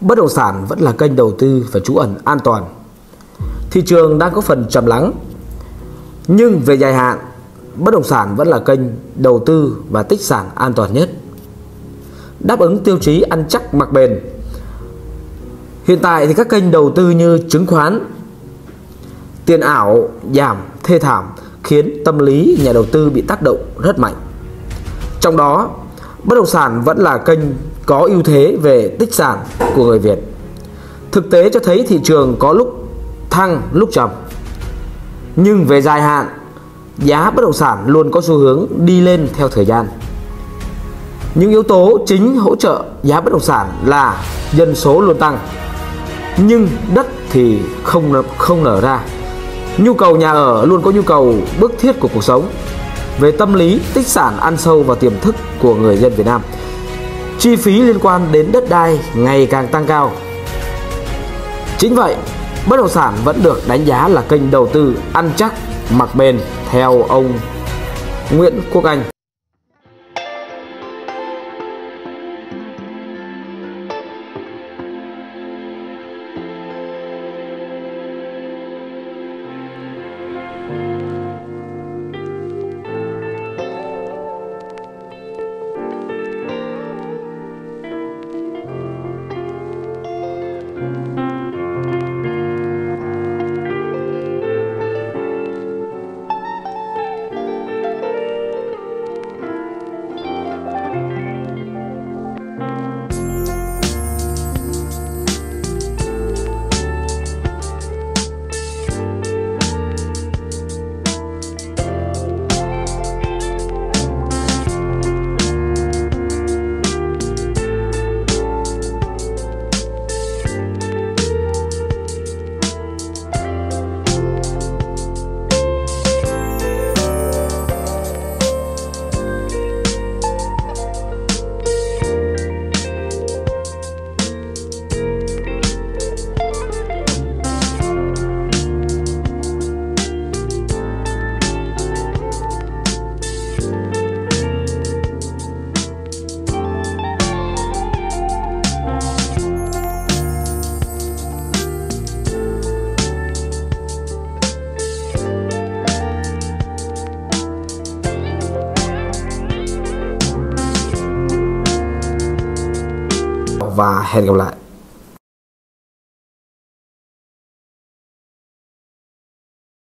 bất động sản vẫn là kênh đầu tư và trú ẩn an toàn. Thị trường đang có phần trầm lắng, nhưng về dài hạn, bất động sản vẫn là kênh đầu tư và tích sản an toàn nhất. Đáp ứng tiêu chí ăn chắc mặc bền. Hiện tại thì các kênh đầu tư như chứng khoán, tiền ảo giảm thê thảm khiến tâm lý nhà đầu tư bị tác động rất mạnh. Trong đó, bất động sản vẫn là kênh có ưu thế về tích sản của người Việt. Thực tế cho thấy thị trường có lúc thăng lúc trầm. Nhưng về dài hạn, giá bất động sản luôn có xu hướng đi lên theo thời gian. Những yếu tố chính hỗ trợ giá bất động sản là dân số luôn tăng, nhưng đất thì không không nở ra. Nhu cầu nhà ở luôn có nhu cầu bức thiết của cuộc sống. Về tâm lý, tích sản ăn sâu vào tiềm thức của người dân Việt Nam. Chi phí liên quan đến đất đai ngày càng tăng cao. Chính vậy, bất động sản vẫn được đánh giá là kênh đầu tư ăn chắc, mặc bền theo ông Nguyễn Quốc Anh. Và hẹn gặp lại.